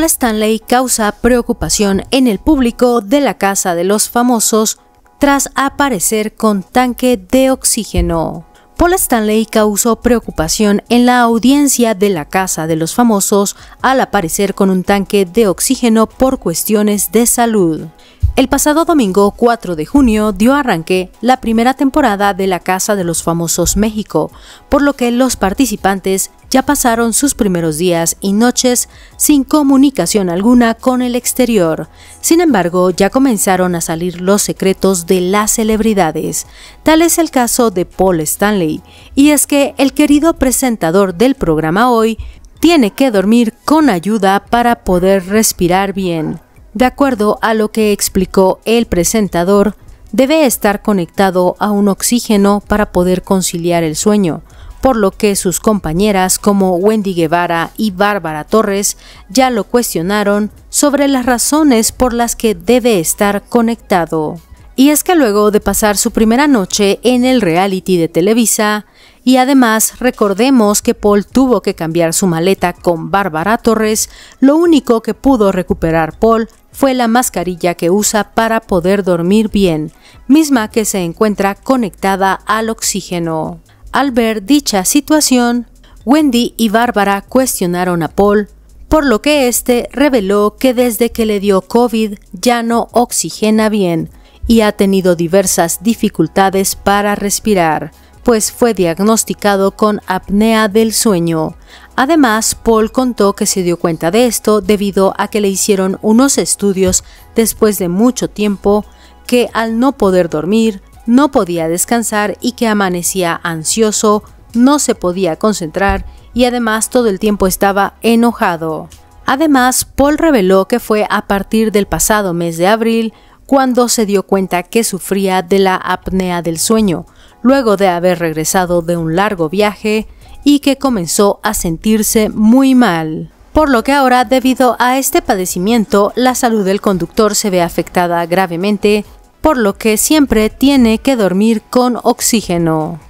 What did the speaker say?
Paul Stanley causa preocupación en el público de la Casa de los Famosos tras aparecer con tanque de oxígeno. Paul Stanley causó preocupación en la audiencia de la Casa de los Famosos al aparecer con un tanque de oxígeno por cuestiones de salud. El pasado domingo 4 de junio dio arranque la primera temporada de la Casa de los Famosos México, por lo que los participantes ya pasaron sus primeros días y noches sin comunicación alguna con el exterior. Sin embargo, ya comenzaron a salir los secretos de las celebridades. Tal es el caso de Paul Stanley, y es que el querido presentador del programa hoy tiene que dormir con ayuda para poder respirar bien. De acuerdo a lo que explicó el presentador, debe estar conectado a un oxígeno para poder conciliar el sueño, por lo que sus compañeras como Wendy Guevara y Bárbara Torres ya lo cuestionaron sobre las razones por las que debe estar conectado. Y es que luego de pasar su primera noche en el reality de Televisa, y además recordemos que Paul tuvo que cambiar su maleta con Bárbara Torres, lo único que pudo recuperar Paul fue la mascarilla que usa para poder dormir bien, misma que se encuentra conectada al oxígeno. Al ver dicha situación, Wendy y Bárbara cuestionaron a Paul, por lo que éste reveló que desde que le dio COVID ya no oxigena bien y ha tenido diversas dificultades para respirar pues fue diagnosticado con apnea del sueño. Además, Paul contó que se dio cuenta de esto debido a que le hicieron unos estudios después de mucho tiempo que al no poder dormir, no podía descansar y que amanecía ansioso, no se podía concentrar y además todo el tiempo estaba enojado. Además, Paul reveló que fue a partir del pasado mes de abril cuando se dio cuenta que sufría de la apnea del sueño, luego de haber regresado de un largo viaje y que comenzó a sentirse muy mal. Por lo que ahora, debido a este padecimiento, la salud del conductor se ve afectada gravemente, por lo que siempre tiene que dormir con oxígeno.